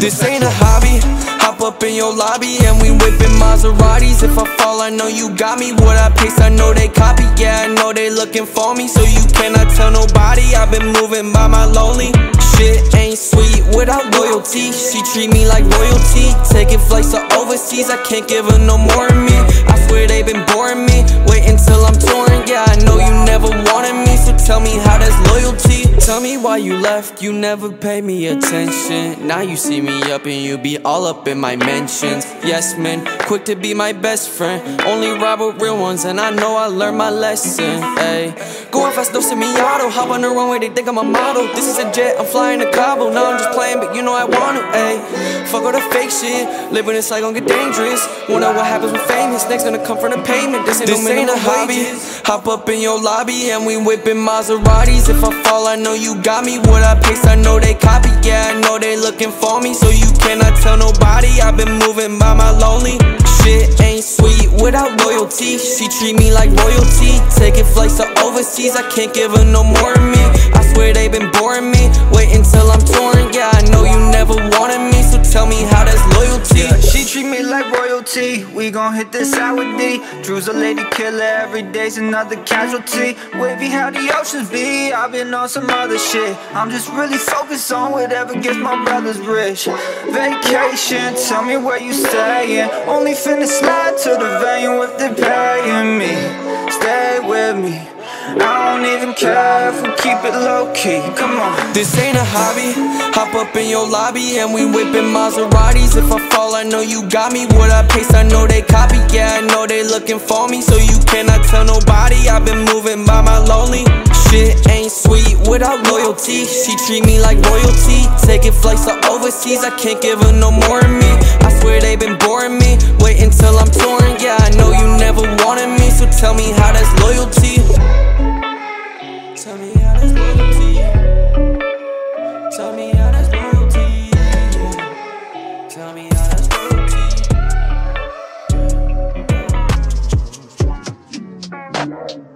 This ain't a hobby. Up in your lobby and we whipping Maseratis. If I fall, I know you got me. What I paste, I know they copy. Yeah, I know they looking for me, so you cannot tell nobody. I've been moving by my lonely. Shit ain't sweet without loyalty. She treat me like royalty. Taking flights to overseas, I can't give her no more of me. I swear they been boring me. Wait until I'm touring. Yeah, I know you never Tell me why you left, you never pay me attention. Now you see me up and you be all up in my mentions. Yes, man, quick to be my best friend. Only ride with real ones, and I know I learned my lesson. Ayy, going fast, no semi-auto. Hop on the runway, they think I'm a model. This is a jet, I'm flying to Cabo. Now I'm just playing, but you know I want to. Ayy, fuck all the fake shit. Living this life gon' get dangerous. Wonder what happens when famous. Next gonna come from the payment. This ain't this no ain't a hobby. Hop up in your lobby and we whipping Maseratis. If I fall, I know you got me. What I paste, I know they copy. Yeah, I know they looking for me, so you cannot tell nobody. I've been moving by my lonely. Shit ain't sweet without loyalty. She treat me like royalty. Taking flights to overseas, I can't give her no more of me. I swear they been boring me. Me like royalty. We gon' hit this out with D. Dru's a lady killer. Every day's another casualty. Wavy how the oceans be. I've been on some other shit. I'm just really focused on whatever gets my brothers rich. Vacation, tell me where you stayin'. Only finna slide to the venue if they're paying me. Stay with me. I don't even care if we keep it low key. Come on. This ain't a hobby. Hop up in your lobby and we whipping Maseratis. If I fall, I know you got me. What I paste, I know they copy. Yeah, I know they looking for me, so you cannot tell nobody. I've been moving by my lonely. Shit ain't sweet without loyalty. She treat me like royalty. Taking flights to overseas, I can't give her no more of me. I swear they been boring me. Wait until I'm touring. Yeah, I know you never wanted me, so tell me how Thank